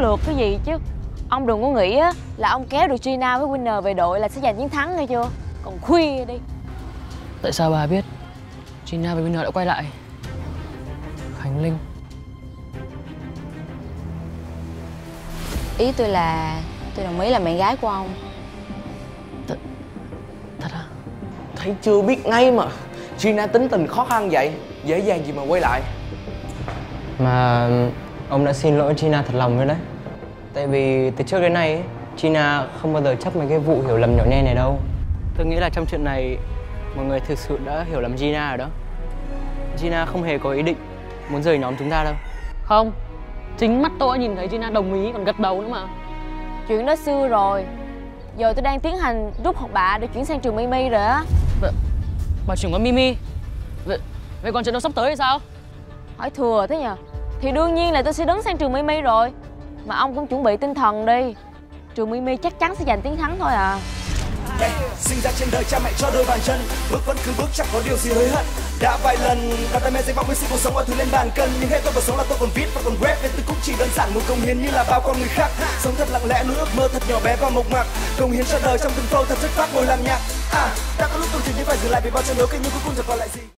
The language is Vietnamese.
lược cái gì chứ? Ông đừng có nghĩ á là ông kéo được Gina với Winner về đội là sẽ giành chiến thắng nghe chưa? Còn khuya đi. Tại sao bà biết Gina và Winner đã quay lại? Khánh Linh. Ý tôi là tôi đồng ý là bạn gái của ông. Thật à? Thấy chưa biết ngay mà. Gina tính tình khó khăn vậy Dễ dàng gì mà quay lại. Mà ông đã xin lỗi Gina thật lòng rồi đấy. Tại vì từ trước đến nay ấy, Gina không bao giờ chấp mấy cái vụ hiểu lầm nhỏ nhen này đâu. Tôi nghĩ là trong chuyện này Mọi người thực sự đã hiểu lầm Gina rồi đó. Gina không hề có ý định muốn rời nhóm chúng ta đâu. Không Chính mắt tôi nhìn thấy Gina đồng ý còn gật đầu nữa mà. Chuyện đó xưa rồi. Giờ tôi đang tiến hành rút học bạ để chuyển sang trường Mimi rồi á. Bà chuyển qua Mimi. Vậy, vậy còn trận đấu sắp tới thì sao? Hỏi thừa thế nhờ thì đương nhiên là tôi sẽ đứng sang trường Mimi rồi. Mà ông cũng chuẩn bị tinh thần đi. Trường Mimi chắc chắn sẽ giành chiến thắng thôi à. Đây, sinh ra trên đời cha mẹ cho đôi bàn chân. Bước vẫn cứ bước chẳng có điều gì hối hận. Đã vài lần đặt tay mẹ dây vọng với sự cuộc sống mọi thứ lên bàn cân. Nhưng hết tôi còn sống là tôi còn viết và còn rap Nên tôi cũng chỉ đơn giản một công hiến như là bao con người khác. Sống thật lặng lẽ nuôi ước mơ thật nhỏ bé và mộc mạc. Công hiến cho đời trong từng câu thật chất phát ngồi làm nhạc. À, đã có lúc tôi chỉ như phải dừng lại vì bao trận đấu kinh nhưng cuối cùng chẳng còn lại gì.